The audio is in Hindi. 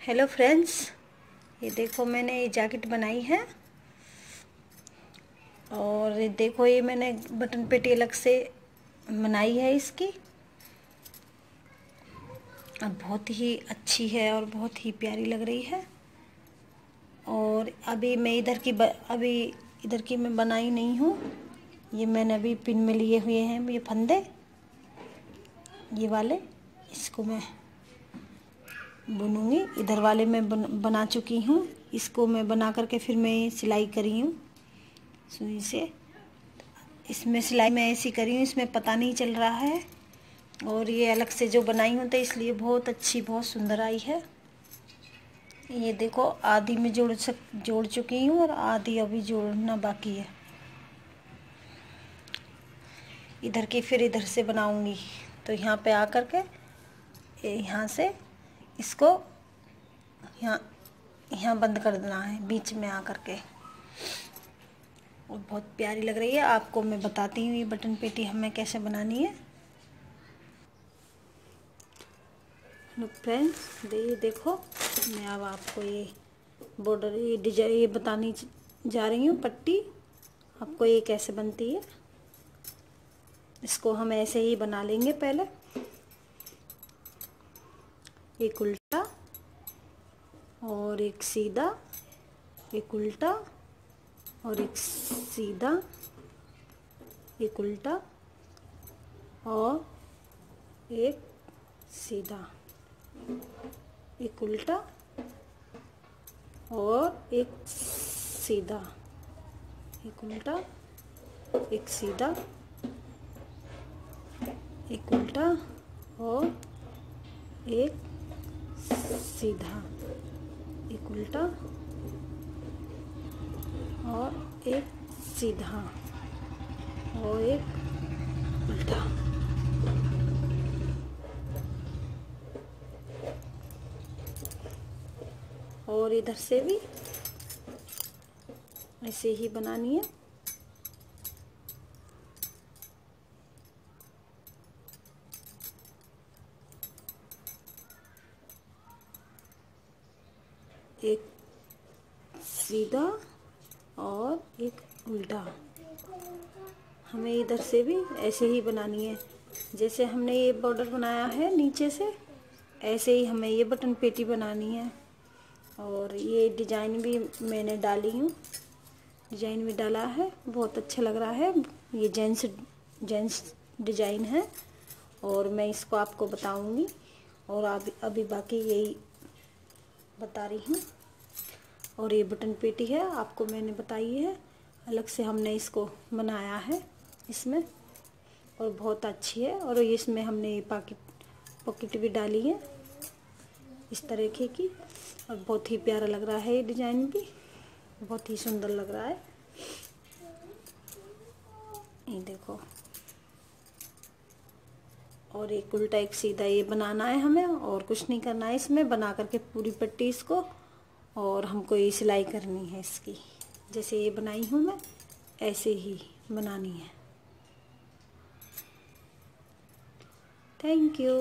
हेलो फ्रेंड्स ये देखो मैंने ये जैकेट बनाई है। और देखो ये मैंने बटन पेटी अलग से बनाई है इसकी। अब बहुत ही अच्छी है और बहुत ही प्यारी लग रही है। और अभी मैं इधर की ब, अभी इधर की मैं बनाई नहीं हूँ। ये मैंने अभी पिन में लिए हुए हैं ये फंदे। ये वाले इसको मैं बुनूँगी। इधर वाले मैं बन, बना चुकी हूँ। इसको मैं बना करके फिर मैं सिलाई करी हूँ। सुई से इसमें सिलाई मैं ऐसी करी हूँ इसमें पता नहीं चल रहा है। और ये अलग से जो बनाई हूँ तो इसलिए बहुत अच्छी बहुत सुंदर आई है। ये देखो आधी में जोड़ सक जोड़ चुकी हूँ और आधी अभी जोड़ना बाकी है। इधर की फिर इधर से बनाऊँगी। तो यहाँ पे आकर के यहाँ से इसको यहाँ यहाँ बंद कर देना है, बीच में आकर के। और बहुत प्यारी लग रही है, आपको मैं बताती हूँ ये बटन पेटी हमें कैसे बनानी है। फ्रेंड्स ये देखो, मैं अब आपको ये बॉर्डर ये डिज़ाइन ये बतानी जा रही हूँ, पट्टी। आपको ये कैसे बनती है, इसको हम ऐसे ही बना लेंगे पहले। एक उल्टा और एक सीधा, एक उल्टा और एक सीधा, एक उल्टा और एक सीधा, एक उल्टा और एक सीधा, एक उल्टा, एक सीधा, एक उल्टा और एक सीधा। एक उल्टा और एक सीधा और एक उल्टा। और इधर से भी ऐसे ही बनानी है। एक सीधा और एक उल्टा। हमें इधर से भी ऐसे ही बनानी है। जैसे हमने ये बॉर्डर बनाया है नीचे से, ऐसे ही हमें ये बटन पेटी बनानी है। और ये डिज़ाइन भी मैंने डाली हूँ। डिज़ाइन भी डाला है, बहुत अच्छा लग रहा है। ये जेंट्स जेंट्स डिज़ाइन है। और मैं इसको आपको बताऊँगी। और अभी अभी बाकी यही बता रही हूँ। और ये बटन पेटी है, आपको मैंने बताई है। अलग से हमने इसको बनाया है, इसमें। और बहुत अच्छी है। और इसमें हमने ये पॉकेट पॉकेट भी डाली है, इस तरीके की। और बहुत ही प्यारा लग रहा है ये डिज़ाइन भी। बहुत ही सुंदर लग रहा है। ये देखो। और एक उल्टा एक सीधा ये बनाना है हमें और कुछ नहीं करना है इसमें, बना करके पूरी पट्टी इसको और हमको ये सिलाई करनी है इसकी। जैसे ये बनाई हूँ मैं, ऐसे ही बनानी है। Thank you